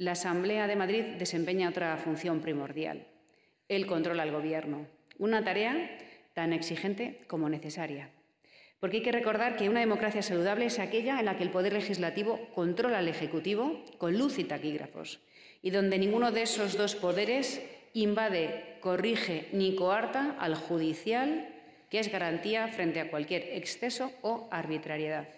La Asamblea de Madrid desempeña otra función primordial, el control al Gobierno, una tarea tan exigente como necesaria. Porque hay que recordar que una democracia saludable es aquella en la que el Poder Legislativo controla al Ejecutivo con luz y taquígrafos, y donde ninguno de esos dos poderes invade, corrige ni coarta al judicial, que es garantía frente a cualquier exceso o arbitrariedad.